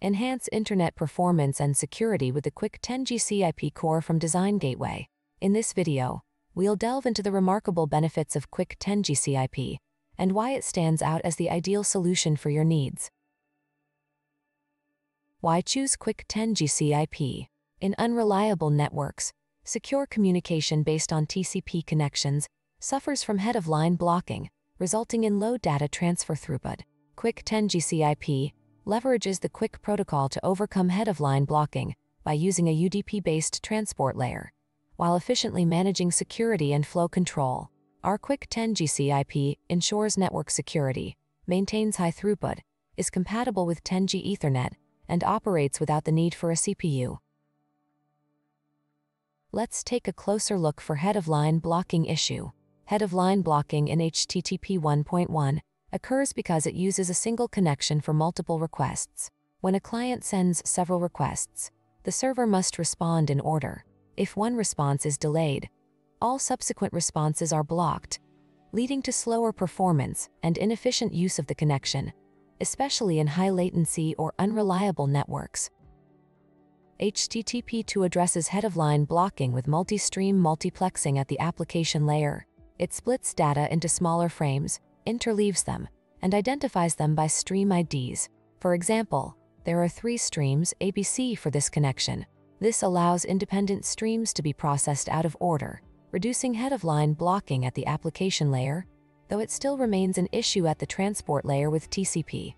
Enhance internet performance and security with the QUIC10GC IP core from Design Gateway. In this video, we'll delve into the remarkable benefits of QUIC10GC IP and why it stands out as the ideal solution for your needs. Why choose QUIC10GC IP? In unreliable networks, secure communication based on TCP connections suffers from head-of-line blocking, resulting in low data transfer throughput. QUIC10GC IP leverages the QUIC protocol to overcome head-of-line blocking by using a UDP-based transport layer, while efficiently managing security and flow control. Our QUIC10GC IP ensures network security, maintains high throughput, is compatible with 10G Ethernet, and operates without the need for a CPU. Let's take a closer look for head-of-line blocking issue. Head-of-line blocking in HTTP 1.1 occurs because it uses a single connection for multiple requests. When a client sends several requests, the server must respond in order. If one response is delayed, all subsequent responses are blocked, leading to slower performance and inefficient use of the connection, especially in high latency or unreliable networks. HTTP2 addresses head-of-line blocking with multi-stream multiplexing at the application layer. It splits data into smaller frames, interleaves them, and identifies them by stream IDs. For example, there are three streams ABC for this connection. This allows independent streams to be processed out of order, reducing head-of-line blocking at the application layer, though it still remains an issue at the transport layer with TCP.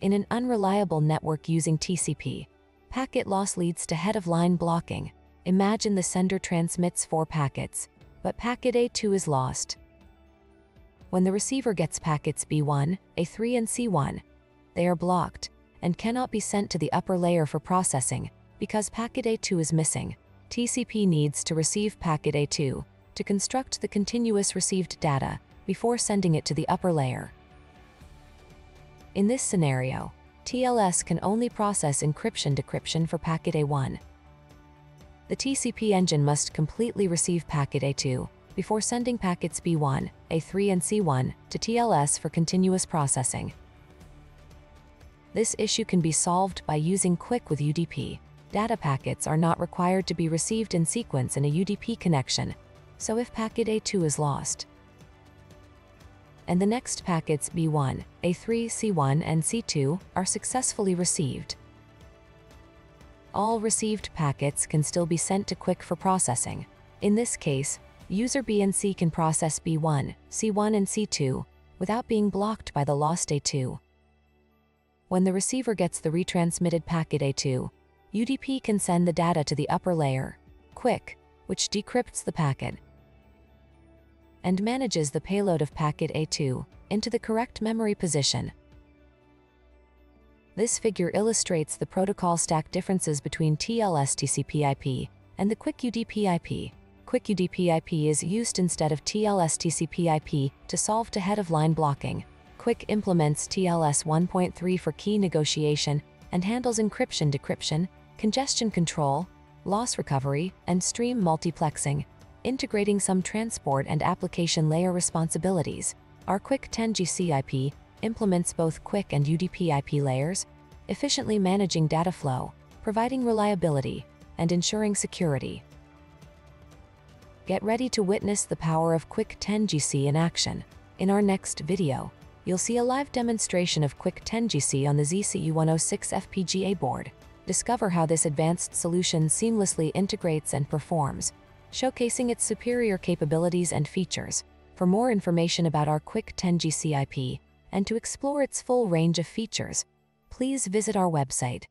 In an unreliable network using TCP, packet loss leads to head-of-line blocking. Imagine the sender transmits four packets, but packet A2 is lost. When the receiver gets packets B1, A3 and C1, they are blocked and cannot be sent to the upper layer for processing because packet A2 is missing. TCP needs to receive packet A2 to construct the continuous received data before sending it to the upper layer. In this scenario, TLS can only process encryption decryption for packet A1. The TCP engine must completely receive packet A2 before sending packets B1, A3 and C1 to TLS for continuous processing. This issue can be solved by using QUIC with UDP. Data packets are not required to be received in sequence in a UDP connection, so if packet A2 is lost, and the next packets B1, A3, C1, and C2 are successfully received. All received packets can still be sent to QUIC for processing. In this case, User B and C can process B1, C1 and C2 without being blocked by the lost A2. When the receiver gets the retransmitted packet A2, UDP can send the data to the upper layer, QUIC, which decrypts the packet and manages the payload of packet A2 into the correct memory position. This figure illustrates the protocol stack differences between TLS TCP/IP and the QUIC UDP/IP. QUIC UDP/IP is used instead of TLS TCP/IP to solve to head-of-line blocking. QUIC implements TLS 1.3 for key negotiation and handles encryption decryption, congestion control, loss recovery, and stream multiplexing, integrating some transport and application layer responsibilities. Our QUIC10GC IP implements both QUIC and UDP IP layers, efficiently managing data flow, providing reliability, and ensuring security. Get ready to witness the power of QUIC10GC in action. In our next video, you'll see a live demonstration of QUIC10GC on the ZCU106 FPGA board. Discover how this advanced solution seamlessly integrates and performs, showcasing its superior capabilities and features. For more information about our QUIC10GC IP and to explore its full range of features, please visit our website